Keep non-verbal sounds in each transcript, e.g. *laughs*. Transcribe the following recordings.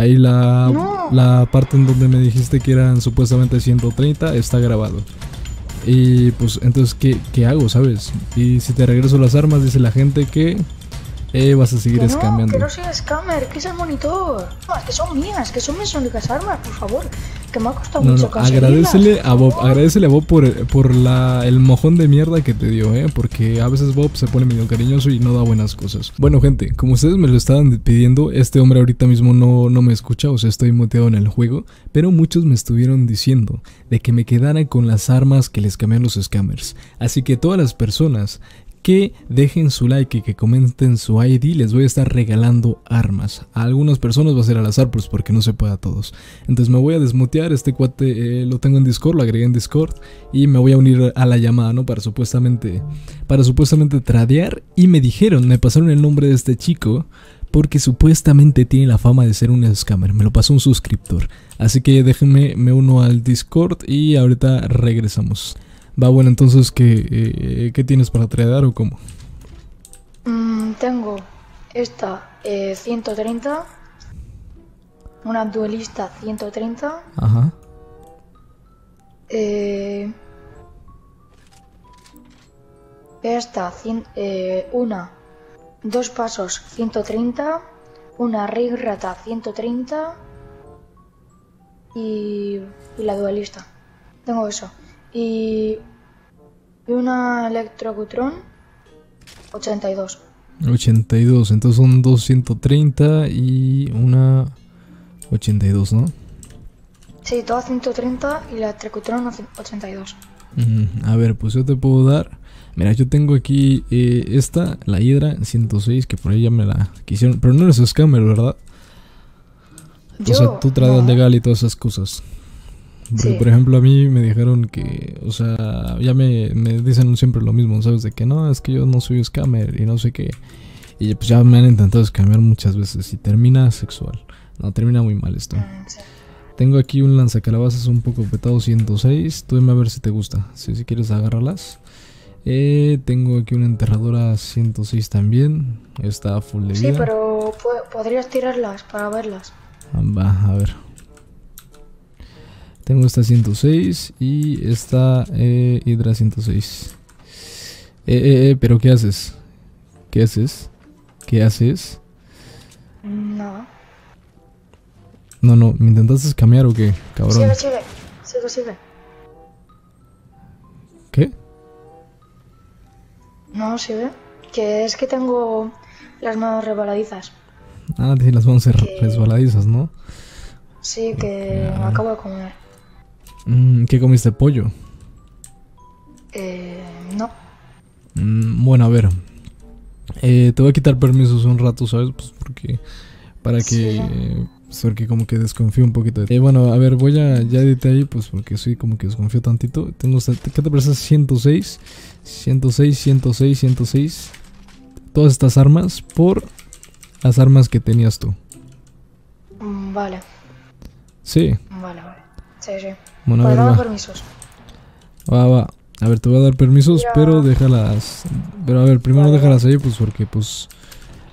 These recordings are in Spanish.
Ahí la, la parte en donde me dijiste que eran supuestamente 130 está grabado. Y pues entonces, ¿qué, ¿qué hago, sabes? Y si te regreso las armas, dice la gente que eh, vas a seguir que no, Que no soy scammer, que es el monitor. No, es que son mías, que son mis únicas armas, por favor. Que me ha costado no, mucho no, agradecele a Bob, agradecele a Bob por, por la, el mojón de mierda que te dio, eh. Porque a veces Bob se pone medio cariñoso y no da buenas cosas. Bueno, gente, como ustedes me lo estaban pidiendo, este hombre ahorita mismo no, no me escucha, o sea, estoy muteado en el juego. Pero muchos me estuvieron diciendo de que me quedara con las armas que les cambian los scammers. Así que todas las personas que dejen su like y que comenten su ID, les voy a estar regalando armas. A algunas personas va a ser al azar, pues porque no se puede a todos. Entonces me voy a desmutear, este cuate eh, lo tengo en Discord, lo agregué en Discord y me voy a unir a la llamada, ¿no? Para supuestamente, para supuestamente tradear y me dijeron, me pasaron el nombre de este chico porque supuestamente tiene la fama de ser un scammer. Me lo pasó un suscriptor. Así que déjenme, me uno al Discord y ahorita regresamos. Va, bueno, entonces, ¿qué, eh, ¿qué tienes para tradear o cómo? Mm, tengo esta eh, 130, una duelista 130. Ajá. Eh, esta, eh, una, dos pasos 130, una rey rata 130 y, y la duelista. Tengo eso. Y y una Electrocutrón 82. 82, entonces son 230 y una 82, ¿no? Sí, toda 130 y la Electrocutrón 82. a ver, pues yo te puedo dar. Mira, yo tengo aquí eh, esta, la Hydra 106, que por ahí ya me la quisieron. Pero no eres scammer, ¿verdad? o sea, tú traes legal y todas esas cosas. Porque, por ejemplo, a mí me dijeron que, o sea, ya me, me, dicen siempre lo mismo, ¿sabes? De que no, es que yo no soy scammer y no sé qué. Y pues ya me han intentado scammear muchas veces y termina sexual. No, termina muy mal esto. Ah, Tengo aquí un lanzacalabazas un poco petado 106. Tú dime a ver si te gusta. Si, si quieres agarrarlas. Eh, tengo aquí una enterradora 106 también. Está full de vida. Sí, pero podrías tirarlas para verlas. Va, a ver. Tengo esta 106 y esta eh, Hydra 106. Eh, eh, eh, pero ¿qué haces? ¿Qué haces? ¿Qué haces? No. No, no, ¿me intentaste escamear o qué, cabrón? Sigue, sigue, sigue, sigue. ¿Qué? No, sigue. Que es que tengo las manos resbaladizas. Ah, tienes las manos resbaladizas, ¿no? Sí, que me acabo de comer. Mm, ¿Qué comiste? ¿Pollo? Eh, no. Mm, bueno, a ver. Eh, te voy a quitar permisos un rato, ¿sabes? Pues porque... Para que... Pues porque como que desconfío un poquito. Eh, bueno, a ver, voy a... Ya edité ahí, pues porque sí, como que desconfío tantito. Tengo... ¿Qué te parece? 106. 106, 106, 106. Todas estas armas por las armas que tenías tú. Mm, vale. Sí. Vale, vale. Sí, sí. Bueno, a ver, permisos. Va, va. A ver, te voy a dar permisos, pero déjalas. Pero a ver, primero déjalas ahí, pues porque, pues.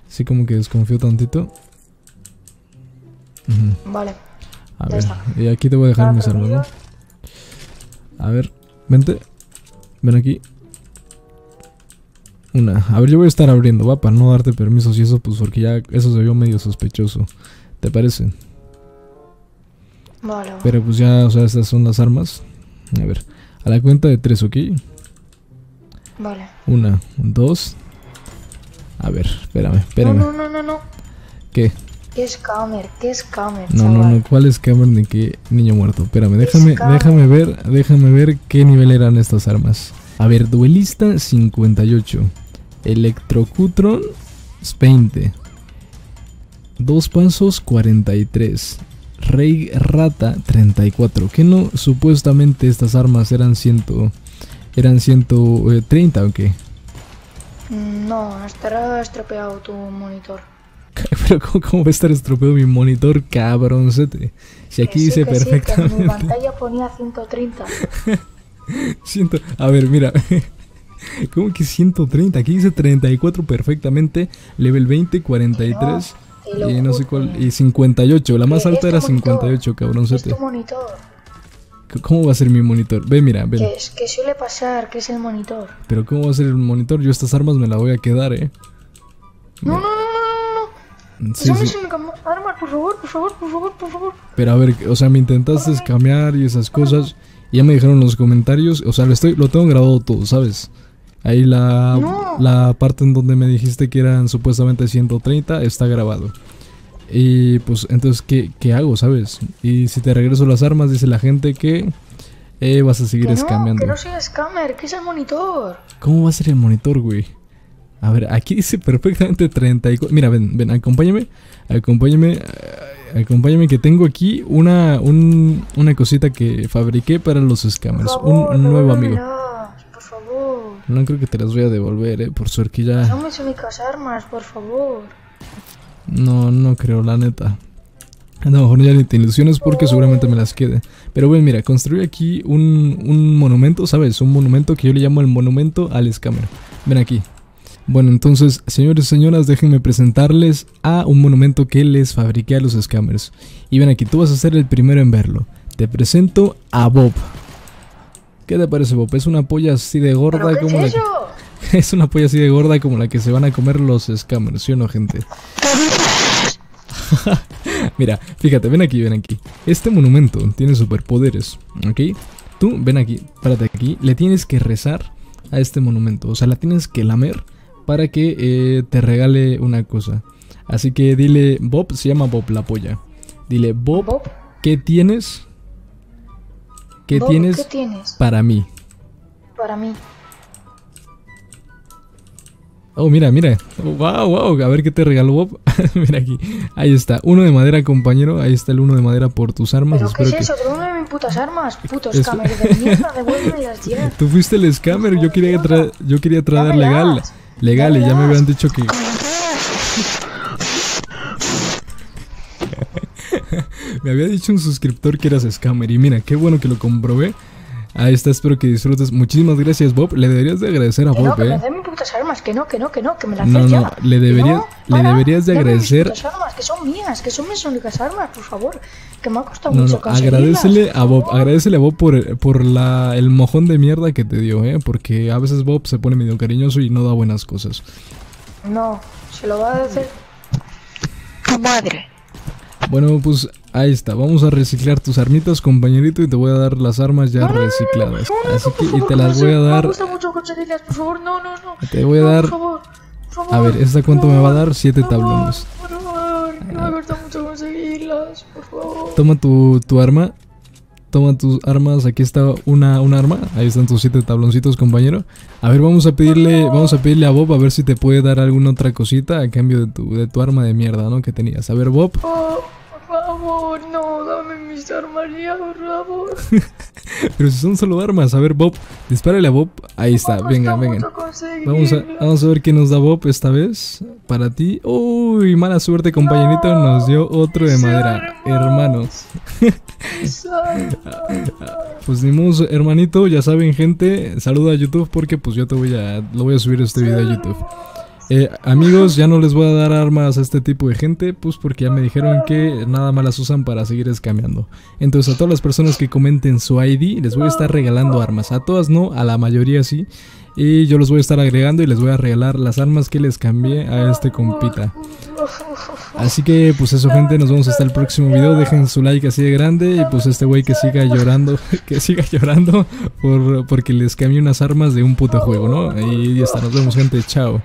Sí, como que desconfío tantito. Vale. A ver, y aquí te voy a dejar mis armas, ¿no? A ver, vente. Ven aquí. Una. A ver, yo voy a estar abriendo, va, para no darte permisos y eso, pues porque ya eso se vio medio sospechoso. ¿Te parece? Pero pues ya, o sea, estas son las armas. A ver, a la cuenta de tres, ¿ok? Vale. Una, dos. A ver, espérame, espérame. No, no, no, no. ¿Qué? ¿Qué scammer? ¿Qué scammer? No, no, no, ¿cuál scammer ni qué niño muerto? Espérame, déjame, déjame ver, déjame ver qué nivel eran estas armas. A ver, duelista 58. Electrocutron 20. Dos pasos 43. Rey Rata 34. Que no, supuestamente estas armas eran ciento, eran 130 o qué? Mm, no, estará estropeado tu monitor. *laughs* Pero ¿cómo, va a estar estropeado mi monitor, cabroncete? Si aquí dice perfectamente. mi pantalla ponía 130. *laughs* A ver, mira. *laughs* ¿Cómo que 130? Aquí dice 34 perfectamente. Level 20, 43. Te lo y no sé cuál. Y 58. La más alta este era monitor, 58, Es cabroncete. tu monitor. C- ¿Cómo va a ser mi monitor? Ve, mira. Que, es, que suele pasar, que es el monitor. Pero ¿cómo va a ser el monitor? Yo estas armas me las voy a quedar, eh. No, no, no, no, no, no. Sí, sí. es una arma, por favor, por favor, por favor, por favor. Pero a ver, o sea, me intentaste escamear y esas cosas. Y ya me dijeron en los comentarios. O sea, lo, estoy, lo tengo grabado todo, ¿sabes? Ahí la, No. la parte en donde me dijiste que eran supuestamente 130 está grabado. Y pues entonces, ¿qué, qué hago, sabes? Y si te regreso las armas, dice la gente que eh, vas a seguir Que no, escameando. que no soy scammer, que es el monitor. ¿Cómo va a ser el monitor, güey? A ver, aquí dice perfectamente 34. Mira, ven, ven, acompáñame. Acompáñame. eh, Acompáñame que tengo aquí una, un- una cosita que fabriqué para los scammers. favor, un, un nuevo amigo. No creo que te las voy a devolver, eh. Por su No horquilla. mis únicas armas, por favor. No, no creo, la neta. A lo mejor ya ni te ilusiones porque seguramente me las quede. Pero bueno, mira, construí aquí un, un monumento, ¿sabes? Un monumento que yo le llamo el monumento al scammer. Ven aquí. Bueno, entonces, señores y señoras, déjenme presentarles a un monumento que les fabriqué a los scammers. Y ven aquí, tú vas a ser el primero en verlo. Te presento a Bob. ¿Qué te parece, Bob? Es una polla así de ¿Pero gorda qué como es la eso? que... *laughs* Es una polla así de gorda como la que se van a comer los scammers, ¿sí o no, gente? *laughs* Mira, fíjate, ven aquí, ven aquí. Este monumento tiene superpoderes, ¿ok? Tú, ven aquí, párate aquí. Le tienes que rezar a este monumento. O sea, la tienes que lamer para que eh, te regale una cosa. Así que dile, Bob, se llama Bob la polla. Dile, Bob, ¿qué tienes? ¿Qué Bob, tienes ¿Qué tienes para mí? para mí? Oh, mira, mira. Oh, wow, wow. A ver qué te regaló Bob. *laughs* mira aquí. Ahí está. Uno de madera, compañero. Ahí está el uno de madera por tus armas. ¿Pero qué es que. eso? Devuélveme mis putas armas, puto Es- *laughs* de mierda, devuélvemelas ya. *laughs* Tú fuiste el scammer. Yo quería, tra- yo quería traer legal. Legal, y ya me habían dicho que. Me había dicho un suscriptor que eras scammer. Y mira, qué bueno que lo comprobé. Ahí está, espero que disfrutes. Muchísimas gracias, Bob. Le deberías de agradecer a Que no, Bob, que me eh. den mis putas armas, que no, que no, que no, que me las No, no, ya. le deberías- No, le para, deberías de mis agradecer- putas armas, que son mías, que son mis únicas armas, por favor. Que me ha costado No, mucho no, conseguirlas, agradecele a Bob, agradecele a Bob por, por la, el mojón de mierda que te dio, ¿eh? Porque a veces Bob se pone medio cariñoso y no da buenas cosas. No, se lo va a decir tu madre. Bueno, pues ahí está, vamos a reciclar tus armitas, compañerito, y te voy a dar las armas ya recicladas. Así que, y te las voy a Me dar, gusta mucho conseguirlas, por favor, no, no, no. te voy a dar, a ver, ¿esta cuánto me va a dar? Siete tablones. Por favor, que me gusta mucho conseguirlas, por favor. Toma tu, tu arma, toma tus armas, aquí está una, una arma, ahí están tus siete tabloncitos, compañero. A ver, vamos a pedirle, vamos a pedirle a Bob a ver si te puede dar alguna otra cosita a cambio de tu, de tu arma de mierda, ¿no? Que tenías. A ver, Bob. Oh, por favor, no, dame mis armas ya, por favor. *laughs* Pero si son solo armas, a ver, Bob, dispárale a Bob. Ahí está, venga, venga. Vamos a, vamos a ver qué nos da Bob esta vez. Para ti. Uy, mala suerte, compañerito. Nos dio otro de madera. Hermano. *laughs* Pues ni modo, hermanito. Ya saben, gente. Saluda a YouTube porque pues yo te voy a. Lo voy a subir este video a YouTube. Eh, amigos, ya no les voy a dar armas a este tipo de gente, pues porque ya me dijeron que nada más las usan para seguir escameando. Entonces a todas las personas que comenten su ID les voy a estar regalando armas. A todas no, a la mayoría sí. Y yo los voy a estar agregando y les voy a regalar las armas que les cambié a este compita. Así que pues eso gente, nos vemos hasta el próximo video. Dejen su like así de grande y pues este güey que siga llorando, *laughs* que siga llorando por, porque les cambié unas armas de un puto juego, ¿no? Y ya está, nos vemos gente, chao.